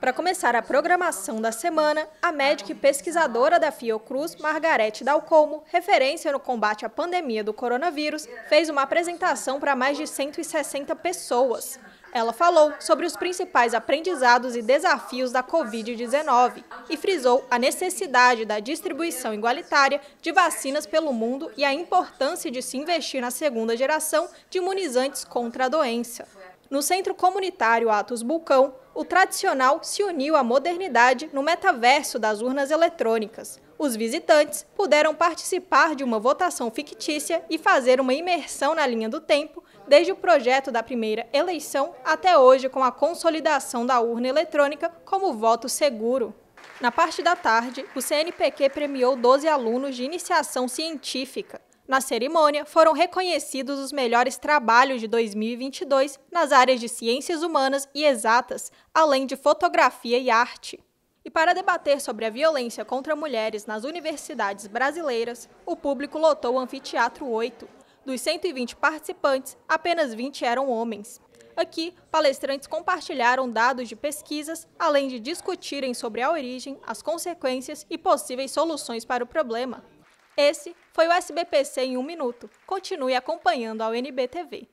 Para começar a programação da semana, a médica e pesquisadora da Fiocruz, Margarete Dalcomo, referência no combate à pandemia do coronavírus, fez uma apresentação para mais de 160 pessoas. Ela falou sobre os principais aprendizados e desafios da Covid-19 e frisou a necessidade da distribuição igualitária de vacinas pelo mundo e a importância de se investir na segunda geração de imunizantes contra a doença. No Centro Comunitário Atos Bulcão, o tradicional se uniu à modernidade no metaverso das urnas eletrônicas. Os visitantes puderam participar de uma votação fictícia e fazer uma imersão na linha do tempo, desde o projeto da primeira eleição até hoje com a consolidação da urna eletrônica como voto seguro. Na parte da tarde, o CNPq premiou 12 alunos de iniciação científica. Na cerimônia, foram reconhecidos os melhores trabalhos de 2022 nas áreas de ciências humanas e exatas, além de fotografia e arte. E para debater sobre a violência contra mulheres nas universidades brasileiras, o público lotou o Anfiteatro 8. Dos 120 participantes, apenas 20 eram homens. Aqui, palestrantes compartilharam dados de pesquisas, além de discutirem sobre a origem, as consequências e possíveis soluções para o problema. Esse foi o SBPC em um minuto. Continue acompanhando a UNBTV.